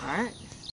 All right.